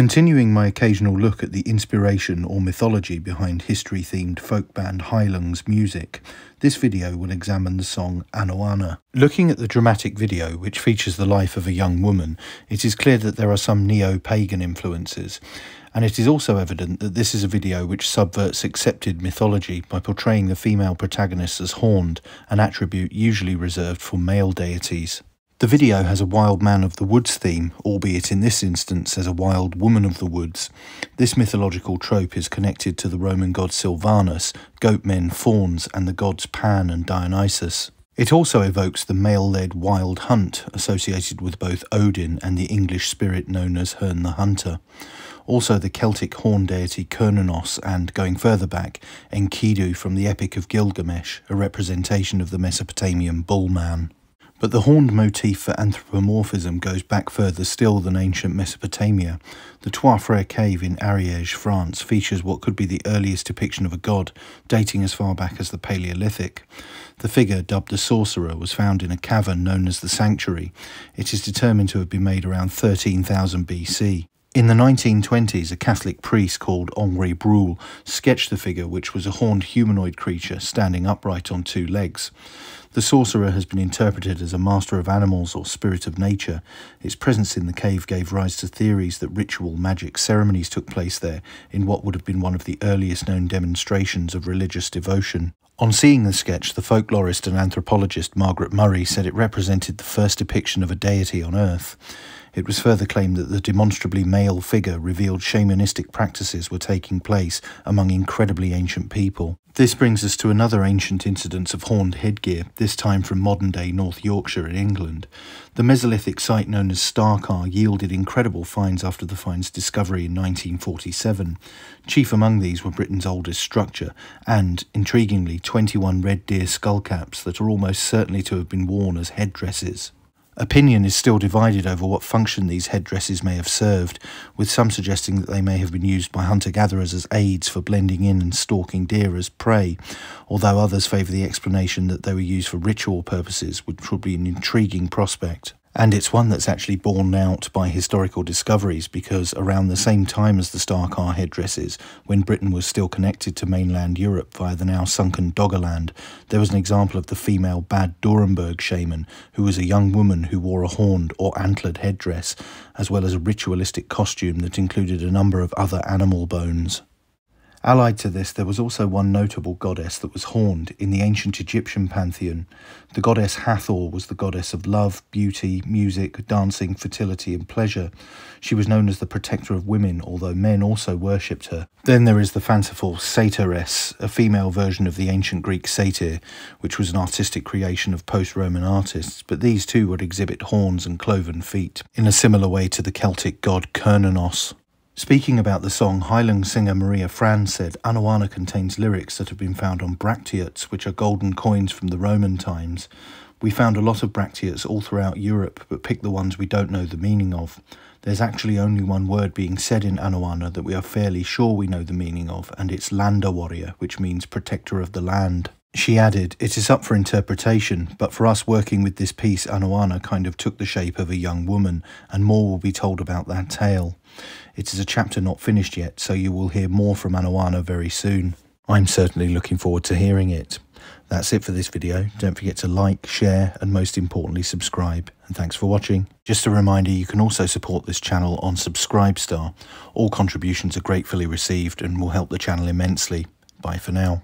Continuing my occasional look at the inspiration or mythology behind history-themed folk band Heilung's music, this video will examine the song Anoana. Looking at the dramatic video, which features the life of a young woman, it is clear that there are some neo-pagan influences, and it is also evident that this is a video which subverts accepted mythology by portraying the female protagonist as horned, an attribute usually reserved for male deities. The video has a wild man of the woods theme, albeit in this instance as a wild woman of the woods. This mythological trope is connected to the Roman god Silvanus, goatmen, fauns, and the gods Pan and Dionysus. It also evokes the male-led wild hunt associated with both Odin and the English spirit known as Herne the Hunter. Also the Celtic horn deity Cernunnos and, going further back, Enkidu from the Epic of Gilgamesh, a representation of the Mesopotamian bull man. But the horned motif for anthropomorphism goes back further still than ancient Mesopotamia. The Trois Frères cave in Ariège, France, features what could be the earliest depiction of a god, dating as far back as the Paleolithic. The figure, dubbed the sorcerer, was found in a cavern known as the Sanctuary. It is determined to have been made around 13,000 BC. In the 1920s, a Catholic priest called Henri Breuil sketched the figure, which was a horned humanoid creature standing upright on two legs. The sorcerer has been interpreted as a master of animals or spirit of nature. Its presence in the cave gave rise to theories that ritual magic ceremonies took place there in what would have been one of the earliest known demonstrations of religious devotion. On seeing the sketch, the folklorist and anthropologist Margaret Murray said it represented the first depiction of a deity on Earth. It was further claimed that the demonstrably male figure revealed shamanistic practices were taking place among incredibly ancient people. This brings us to another ancient incidence of horned headgear, this time from modern-day North Yorkshire in England. The Mesolithic site known as Star Carr yielded incredible finds after the find's discovery in 1947. Chief among these were Britain's oldest structure, and, intriguingly, 21 red deer skullcaps that are almost certainly to have been worn as headdresses. Opinion is still divided over what function these headdresses may have served, with some suggesting that they may have been used by hunter-gatherers as aids for blending in and stalking deer as prey, although others favour the explanation that they were used for ritual purposes, which would be an intriguing prospect. And it's one that's actually borne out by historical discoveries because around the same time as the Star Carr headdresses, when Britain was still connected to mainland Europe via the now sunken Doggerland, there was an example of the female Bad Dürrenberg shaman, who was a young woman who wore a horned or antlered headdress, as well as a ritualistic costume that included a number of other animal bones. Allied to this, there was also one notable goddess that was horned in the ancient Egyptian pantheon. The goddess Hathor was the goddess of love, beauty, music, dancing, fertility, and pleasure. She was known as the protector of women, although men also worshipped her. Then there is the fanciful Satyress, a female version of the ancient Greek satyr, which was an artistic creation of post Roman artists, but these too would exhibit horns and cloven feet, in a similar way to the Celtic god Cernunnos. Speaking about the song, Heilung singer Maria Franz said, Anoana contains lyrics that have been found on bracteates, which are golden coins from the Roman times. We found a lot of bracteates all throughout Europe, but picked the ones we don't know the meaning of. There's actually only one word being said in Anoana that we are fairly sure we know the meaning of, and it's landawarijaz, which means protector of the land. She added, It is up for interpretation, but for us working with this piece, Anoana kind of took the shape of a young woman, and more will be told about that tale. It is a chapter not finished yet, so you will hear more from Anoana very soon. I'm certainly looking forward to hearing it. That's it for this video. Don't forget to like, share, and most importantly, subscribe. And thanks for watching. Just a reminder, you can also support this channel on Subscribestar. All contributions are gratefully received and will help the channel immensely. Bye for now.